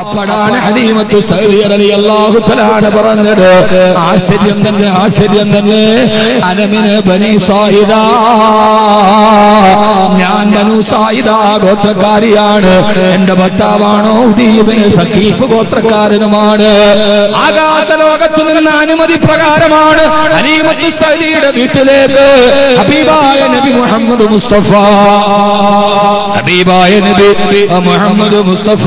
അപ്പോഴാണ് ഹലീമത്ത് സൗദിയറലി അള്ളാഹു തലാണ് പറഞ്ഞത്. ആശ്ചര്യം തന്നെ ആശ്ചര്യം തന്നെ. അനമിന് ബനി സായിദ. ഞാൻ ബനു സായിദ ഗോത്രക്കാരിയാണ്. എന്റെ ഭർത്താവാണോ ഉദീബിന് സഖീഫ് ഗോത്രക്കാരനുമാണ്. ആകാശ ലോകത്തു നിന്ന് അനുമതി പ്രകാരമാണ് ഹലീമത്ത് സൗദിയുടെ വീട്ടിലേക്ക് ഹബീബായ നബി മുഹമ്മദ് മുസ്തഫ. ഹബീബായ നബി മുഹമ്മദ് മുസ്തഫ.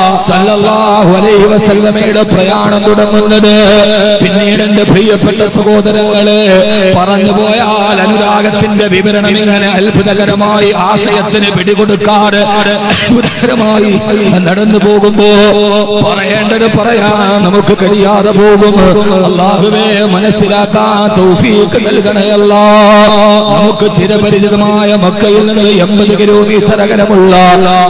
അലൈഹി വസല്ലമയുടെ പ്രയാണം തുടങ്ങുന്നത് പിന്നീട് എന്റെ പ്രിയപ്പെട്ട സഹോദരങ്ങളെ പറഞ്ഞു പോയാൽ അനുരാഗത്തിന്റെ വിവരണം ഇങ്ങനെ അത്ഭുതകരമായി ആശയത്തിന് പിടികൊടുക്കാറ് അത്ഭുതകരമായി നടന്നു പോകുമ്പോ പറയേണ്ടത് പറയാ നമുക്ക് കഴിയാതെ പോകും. അള്ളാഹുവേ മനസ്സിലാക്കാൻ തൗഫീക്ക് നൽകണയല്ല നമുക്ക് ചിരപരിചിതമായ മക്കയിൽ നിന്ന് എൺപത് കിലോമീറ്റർ അകലമുള്ള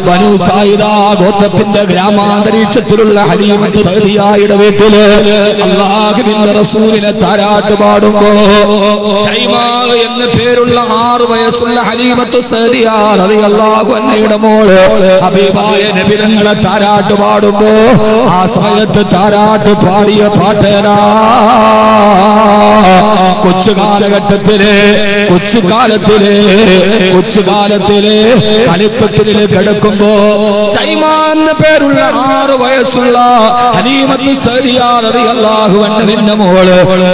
ബനു സായിദ ഗോത്രത്തിന്റെ ഗ്രാമാന്തരീക്ഷത്തിലുള്ള ഹലീമത്ത് സൗദിയായുടെ വീട്ടിൽ അള്ളാഹുവിന്റെ റസൂലിനെ താരാട്ട് പാടുമ്പോ എന്ന് പേരുള്ള ആറ് വയസ്സുള്ള ഹലീമത്ത് അത് അള്ളാഹു അന്നയുടെ മോൾ ഹബീബായ നബിനങ്ങളെ താരാട്ട് പാടുമ്പോ ആ സമയത്ത് താരാട്ട് പാടിയ പാട്ടേനാ. കൊച്ചു കാലഘട്ടത്തിൽ കൊച്ചു കാലത്തിൽ കൊച്ചു കാലത്തിൽ കളിത്തൊട്ടിൽ കിടക്കുമ്പോ സൈമാ എന്ന പേരുള്ള ആറ് വയസ്സുള്ള ഹനീമത്ത് സരിയാറി അള്ളാഹു അന്നതിന്റെ മോൾ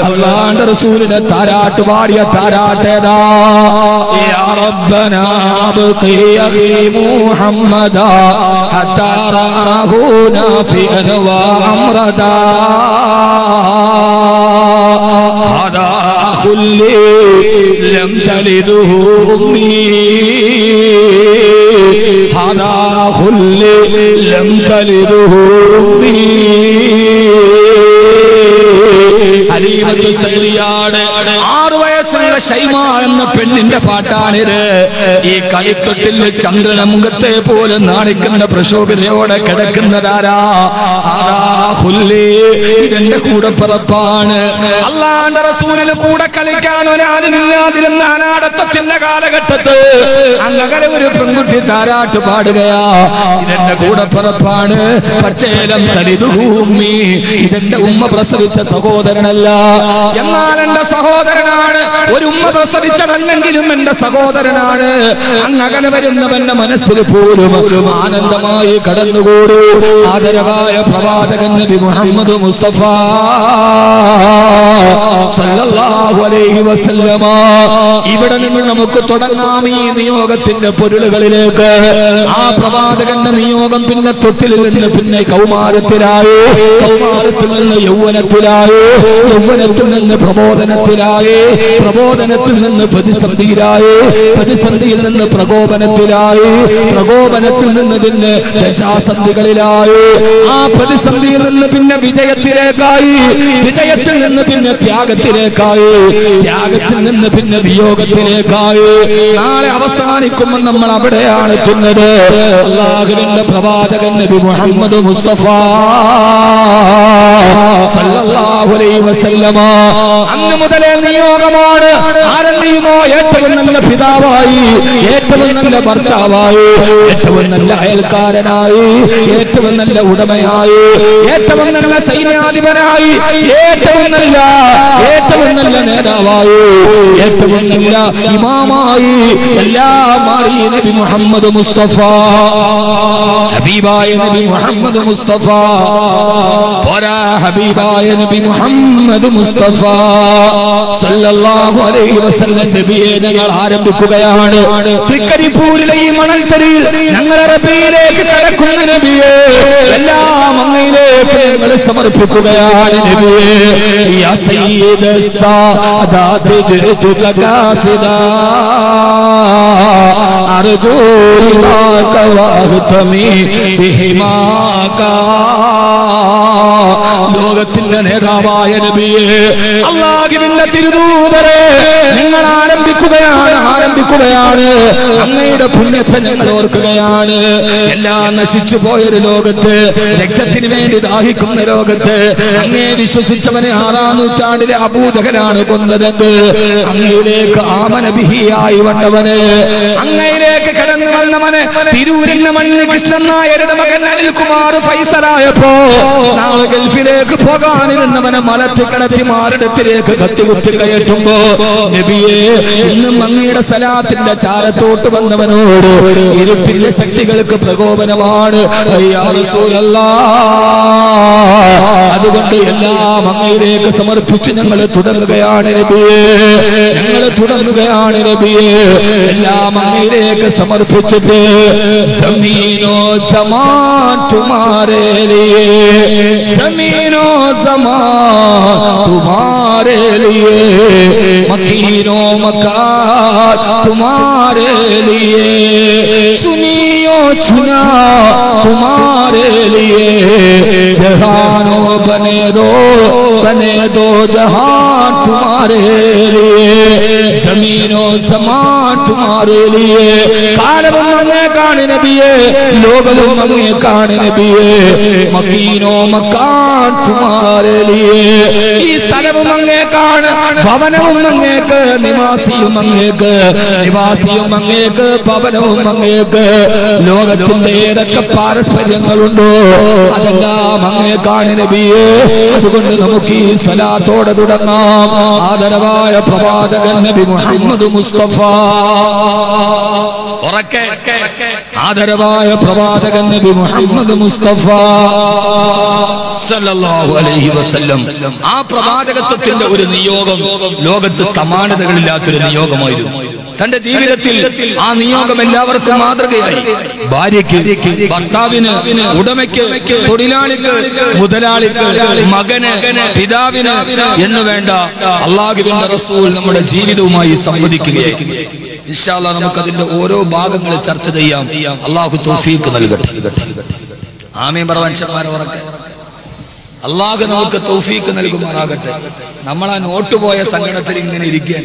അള്ളാന്റെ റസൂലിനെ താരാട്ട് പാടിയ താരാട്ടേതാ. മുഹമ്മദാ ഹത്താ റആഹു നാഫിഅൻ വഅംറദാ هذا أخ لي لم تلده أمي هذا أخ لي لم تلده أمي ഹലീമത്ത് സൈലിയാണ് ആറു വയസ്സുള്ള ഷൈമ എന്ന പെണ്ണിന്റെ പാട്ടാണിത്. ഈ കളിത്തൊട്ടിൽ ചന്ദ്രന മുഖത്തെ പോലെ നാണിക്കുന്ന പ്രശോഭിതയോടെ കിടക്കുന്നതാരാ? ഇതെന്റെ കൂടെ പറപ്പാണ് അള്ളാന്റെ റസൂലിന് കൂടെ കളിക്കാൻ ഒരാളില്ലാതിരുന്ന അനാടത്തത്തിന്റെ കാലഘട്ടത്ത് അങ്ങനെ ഒരു പെൺകുട്ടി താരാട്ട് പാടുകയാ. ഇതെന്റെ കൂടെ പിറപ്പാണ് പക്ഷേലം തരിതുഭൂമി ഇതെന്റെ ഉമ്മ പ്രസവിച്ച സഹോദരനല്ല. എന്നാൽ എന്റെ സഹോദരനാണ് ഒരു ഉമ്മ പ്രസവിച്ചതല്ലെങ്കിലും എന്റെ സഹോദരനാണ്. അങ്ങകലെ വരുന്നവന്റെ മനസ്സിൽ പോലും ആനന്ദമായി കടന്നുകൂടൂ. ആദരവായ പ്രവാചകൻ നബി മുഹമ്മദ് മുസ്തഫ. ഇവിടെ നിന്ന് നമുക്ക് തുടങ്ങാം ഈ നിയോഗത്തിന്റെ പൊരുളുകളിലേക്ക്. ആ പ്രവാചകന്റെ നിയോഗം പിന്നെ തൊട്ടിലിൽ നിന്ന് പിന്നെ കൗമാരത്തിലായോ. കൗമാരത്തിൽ നിന്ന് യൗവനത്തിലായോ. യൗവനത്തിൽ നിന്ന് പ്രബോധനത്തിലായേ. പ്രബോധനത്തിൽ നിന്ന് പ്രതിസന്ധിയിലായോ. പ്രതിസന്ധിയിൽ നിന്ന് പ്രകോപനത്തിലായി. പ്രകോപനത്തിൽ നിന്ന് പിന്നെ ദശാസന്ധികളിലായോ ആ പ്രതിസന്ധിയിൽ നിന്ന് പിന്നെ വിജയത്തിലേക്കായി. വിജയത്തിൽ നിന്ന് പിന്നെ ത്യാഗത്തിലേക്കായി? ത്യാഗത്തിൽ നിന്ന് പിന്നെ വിയോഗത്തിലേക്കായി? നാളെ അവസാനിക്കുമ്പോൾ നമ്മൾ അവിടെയാണ് എത്തുന്നത്. അള്ളാഹുവിന്റെ പ്രവാചകൻ നബി മുഹമ്മദ് മുസ്തഫ അന്ന് മുതലേ നിയോഗമാണ്. ആരെന്നെയുമോ ഏറ്റവും നല്ല പിതാവായി ഏറ്റവും നല്ല ഭർത്താവായി ഏറ്റവും നല്ല അയൽക്കാരനായി ഏറ്റവും നല്ല ഉടമയായി ഏറ്റവും നല്ല സൈന്യാധിപനായി ഏറ്റവും നല്ല ഏറ്റവും നല്ല നേതാവായി ഏറ്റവും നല്ല ഇമാമായി എല്ലാം മാറി നബി മുഹമ്മദ് മുസ്തഫ. ഹബീബായ നബി മുഹമ്മദ് മുസ്തഫ. പോരാ ഹബീബായ നബി മുഹമ്മദ് മുസ്തഫ. സല്ലല്ലാഹു അലൈഹി വസല്ലം ഞങ്ങൾ ആരംഭിക്കുകയാണ്. തൃക്കരിപ്പൂരിലെ ഈ മണൽത്തരിയിൽ ഞങ്ങൾ അറബിയിലേക്ക് കടക്കുന്ന നബിയെ എല്ലാം അങ്ങയിലേക്ക് ഞങ്ങൾ സമർപ്പിക്കുകയാണ് നബിയെ. അർജോ സയ്യിദ ബിഹിമാകാ ജിതുക കാസിദാ അർജൂ ലിമാക വഹ്തമി ബിഹിമാക. ലോകത്തിന്റെ നേതാവായ നബിയെ അള്ളാഹുവിന്റെ തിരുദൂതരെ നിങ്ങൾ ആരംഭിക്കുകയാണ് ആരംഭിക്കുകയാണ്. അങ്ങയുടെ പുണ്യത്തെ ഞങ്ങൾ ഓർക്കുകയാണ്. എല്ലാം നശിച്ചു പോയൊരു ലോകത്ത് രക്തത്തിന് വേണ്ടി ദാഹിക്കുന്ന ലോകത്ത് അങ്ങേ വിശ്വസിച്ചവനെ ആറാം നൂറ്റാണ്ടിലെ അഭൂതകനാണ് കൊന്നതെന്ന് അങ്ങയിലേക്ക് ആമനബിഹിയായി വന്നവന് അങ്ങയിലേക്ക് കടന്നു വന്നവന് തിരൂരിന്റെ മണ്ണിൽ കൃഷ്ണൻ നായരുടെ മകൻ അനിൽകുമാർ ഫൈസലായപ്പോ നാളെ ഗൾഫിലേക്ക് പോകാനിരുന്നവനെ മലത്തി കടത്തി മാറിടത്തിലേക്ക് കത്തികുത്തി കയറ്റുമ്പോ നബിയെ ഇന്നും അങ്ങയുടെ സലാത്തിന്റെ ചാരത്തോട്ട് വന്നവനോട് ഇരുപ്പിന്റെ ശക്തികൾക്ക് പ്രകോപനമാണ്. അതുകൊണ്ട് എല്ലാം അങ്ങയിലേക്ക് സമർപ്പിച്ച് ഞങ്ങൾ തുടങ്ങുകയാണ് നബിയെ. ഞങ്ങൾ തുടങ്ങുകയാണ് നബിയെ. എല്ലാം അങ്ങയിലേക്ക് സമർപ്പിച്ചിട്ട് ജമീനോ സമാ തുമാരേ ലിയേ मकीनों जमा तुम्हारे लिए मकीनों मका तुम्हारे लिए। सुनियो छुना तुम्हारे लिए। जहानो बने दो बने दो जहान तुम्हारे लिए जमीनो समान तुम्हारे लिए കാലവും അങ്ങേ കാണി നബിയെ ലോകവും അങ്ങേ കാണി നബിയെ മക്കീനോ മക്കാൻ തുമാരെ ലിയേ ഈ സ്ഥലവും അങ്ങേ കാണ് ഭവനവും അങ്ങേക്ക് നിവാസിയും അങ്ങേക്ക് നിവാസിയും അങ്ങേക്ക് ഭവനവും അങ്ങേക്ക് ലോകത്തിന്റെ ഏതൊക്കെ പാരസ്പര്യങ്ങളുണ്ടോ അതെല്ലാം അങ്ങേ കാണി നബിയെ. അതുകൊണ്ട് നമുക്ക് ഈ സലാത്തോടെ തുടങ്ങാം. ആദരവായ പ്രവാചകൻ നബി മുഹമ്മദ് മുസ്തഫ. ആദരവായ പ്രവാചകൻ നബി മുഹമ്മദ് മുസ്തഫ. സല്ലല്ലാഹു അലൈഹി വസല്ലം. ആ പ്രവാചകത്വത്തിന്റെ ഒരു നിയോഗം ലോകത്ത് സമാനതകളില്ലാത്തൊരു നിയോഗമായിരുന്നു. തന്റെ ജീവിതത്തിൽ ആ നിയോഗം എല്ലാവർക്കും മാതൃകയായി. ഭാര്യയ്ക്ക് ഭർത്താവിന് ഉടമയ്ക്ക് തൊഴിലാളിക്ക് മുതലാളിക്ക് മകന് പിതാവിന് എന്ന് വേണ്ട അള്ളാഹുവിന്റെ റസൂൽ നമ്മുടെ ജീവിതവുമായി സംവദിക്കുകയായി ഇൻഷാല്ല നമുക്ക് അതിന്റെ ഓരോ ഭാഗങ്ങൾ ചർച്ച ചെയ്യാം. അള്ളാഹു തോഫീക്ക് നൽകട്ടെ. ആമീൻ പറവാൻ അള്ളാഹു നമുക്ക് തൗഫീക്ക് നൽകുമാറാകട്ടെ. നമ്മൾ ആ നോട്ട് പോയ സങ്കടത്തിൽ ഇങ്ങനെ ഇരിക്കുക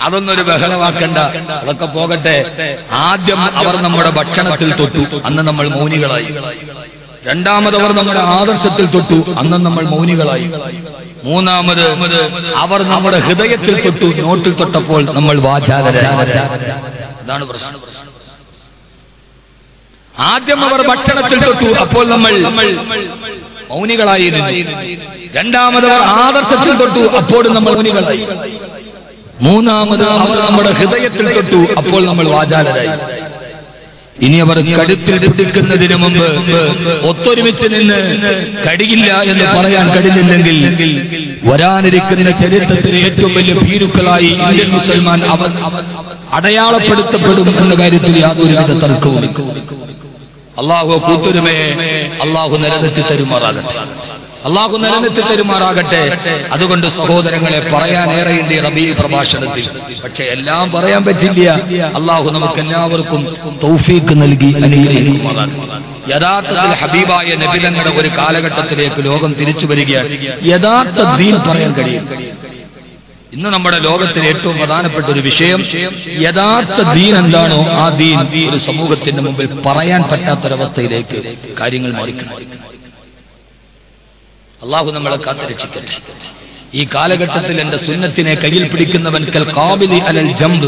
അതൊന്നൊരു ബഹളമാക്കണ്ട. അതൊക്കെ പോകട്ടെ. ആദ്യം അവർ നമ്മുടെ ഭക്ഷണത്തിൽ തൊട്ടു. അന്ന് നമ്മൾ മൗനികളായി. രണ്ടാമത് അവർ നമ്മുടെ ആദർശത്തിൽ തൊട്ടു. അന്ന് നമ്മൾ മൗനികളായി. മൂന്നാമത് അവർ നമ്മുടെ ഹൃദയത്തിൽ തൊട്ടു. നോട്ടിൽ തൊട്ടപ്പോൾ നമ്മൾ വാചാലരായി അതാണ് പ്രശ്നം. ആദ്യം അവർ ഭക്ഷണത്തിൽ തൊട്ടു. അപ്പോൾ നമ്മൾ മൗനികളായി രണ്ടാമത് അവർ ആദർശത്തിൽ തൊട്ടു. അപ്പോഴും നമ്മൾ മൗനികളായി. മൂന്നാമത് അവർ നമ്മുടെ ഹൃദയത്തിൽ തൊട്ടു അപ്പോൾ നമ്മൾ വാചാലരായി. ഇനി അവർ കടുത്തിൽ പിടിക്കുന്നതിന് മുമ്പ് ഒത്തൊരുമിച്ച് നിന്ന് കഴിയില്ല എന്ന് പറയാൻ കഴിഞ്ഞില്ലെങ്കിൽ വരാനിരിക്കുന്ന ചരിത്രത്തിലെ ഏറ്റവും വലിയ ഭീരുക്കളായി ഇന്ത്യൻ മുസൽമാൻ അവർ അടയാളപ്പെടുത്തപ്പെടും എന്ന കാര്യത്തിൽ യാതൊരുവിധ തർക്കവും അള്ളാഹു കൂത്തൊരുമയെ അള്ളാഹു നിലനിർത്തി തരുമാറാകട്ടെ. അള്ളാഹു നിലനിർത്തി തരുമാറാകട്ടെ. അതുകൊണ്ട് സഹോദരങ്ങളെ പറയാനേറെയുണ്ട് റബി പ്രഭാഷണത്തിൽ. പക്ഷെ എല്ലാം പറയാൻ പറ്റില്ല. അള്ളാഹു നമുക്ക് എല്ലാവർക്കും തൗഫീക്ക് നൽകി യഥാർത്ഥത്തിൽ ഹബീബായ നബിതങ്ങളുടെ ഒരു കാലഘട്ടത്തിലേക്ക് ലോകം തിരിച്ചു വരികയാണ്. യഥാർത്ഥ ദീൻ പറയാൻ കഴിയും. ഇന്ന് നമ്മുടെ ലോകത്തിൽ ഏറ്റവും പ്രധാനപ്പെട്ട ഒരു വിഷയം യഥാർത്ഥ ദീൻ എന്താണോ ആ ദീൻ ഒരു സമൂഹത്തിന്റെ മുമ്പിൽ പറയാൻ പറ്റാത്തൊരവസ്ഥയിലേക്ക് കാര്യങ്ങൾ മാറിക്കണം അള്ളാഹു നമ്മളെ കാത്തുരക്ഷിക്കട്ടെ. ഈ കാലഘട്ടത്തിൽ എന്റെ സുന്നത്തിനെ കയ്യിൽ പിടിക്കുന്നവൻ കൽ കാബിലി അലൽ ജംബ്.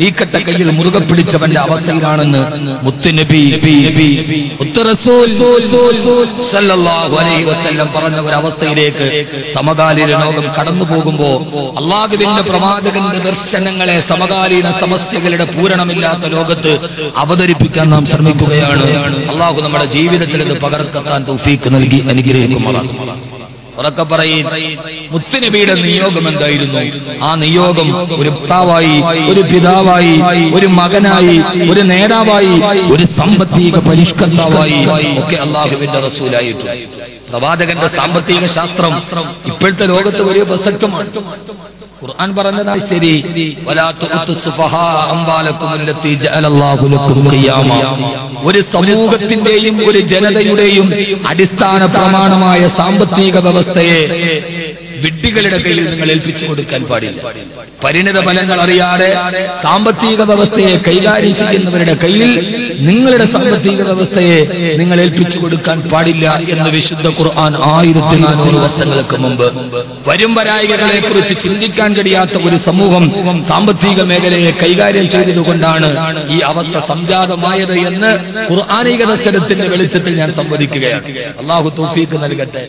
തീക്കട്ട കയ്യിൽ മുറുകെ പിടിച്ചവന്റെ അവസ്ഥയിലാണെന്ന് മുത്തുനബി പറഞ്ഞ ഒരു അവസ്ഥയിലേക്ക് സമകാലീന ലോകം കടന്നു പോകുമ്പോ അള്ളാഹുവിന്റെ പ്രവാചകന്റെ ദർശനങ്ങളെ സമകാലീന സമസ്യകളുടെ പൂരണമില്ലാത്ത ലോകത്ത് അവതരിപ്പിക്കാൻ നാം ശ്രമിക്കുകയാണ്. അള്ളാഹു നമ്മുടെ ജീവിതത്തിൽ ഇത് പകർത്താൻ തൗഫീക്ക് നൽകി അനുഗ്രഹിക്കുമാറാകും ഉറക്കെ പറയും. മുത്തുനബിയുടെ നിയോഗം എന്തായിരുന്നു? ആ നിയോഗം ഒരു ഭർത്താവായി ഒരു പിതാവായി ഒരു മകനായി ഒരു നേതാവായി ഒരു സാമ്പത്തിക പരിഷ്കർത്താവായി ഒക്കെ അള്ളാഹുവിന്റെ റസൂലായിട്ടു. പ്രവാചകന്റെ സാമ്പത്തിക ശാസ്ത്രം ഇപ്പോഴത്തെ ലോകത്ത് വലിയ പ്രസക്തമാണ്. ഖുർആൻ പറഞ്ഞതാണ് ശരി. ഒരു സമൂഹത്തിന്റെയും ഒരു ജനതയുടെയും അടിസ്ഥാന പ്രമാണമായ സാമ്പത്തിക വ്യവസ്ഥയെ വിഡ്ഢികളുടെ കയ്യിൽ നിങ്ങൾ ഏൽപ്പിച്ചു കൊടുക്കാൻ പാടില്ല. പരിണിത ഫലങ്ങൾ അറിയാതെ സാമ്പത്തിക വ്യവസ്ഥയെ കൈകാര്യം ചെയ്യുന്നവരുടെ കയ്യിൽ നിങ്ങളുടെ സാമ്പത്തിക വ്യവസ്ഥയെ നിങ്ങൾ ഏൽപ്പിച്ചു കൊടുക്കാൻ പാടില്ല എന്ന് വിശുദ്ധ ഖുർആൻ ആയിരത്തി നാനൂറ് വർഷങ്ങൾക്ക് മുമ്പ്. വരും വരായികളെ കുറിച്ച് ചിന്തിക്കാൻ കഴിയാത്ത ഒരു സമൂഹം സാമ്പത്തിക മേഖലയെ കൈകാര്യം ചെയ്തതുകൊണ്ടാണ് ഈ അവസ്ഥ സംജാതമായത് എന്ന് ഖുർആാനിക ദർശനത്തിന്റെ വെളിച്ചത്തിൽ ഞാൻ സംവദിക്കുകയാണ്. അള്ളാഹു തോഫീക്ക് നൽകട്ടെ.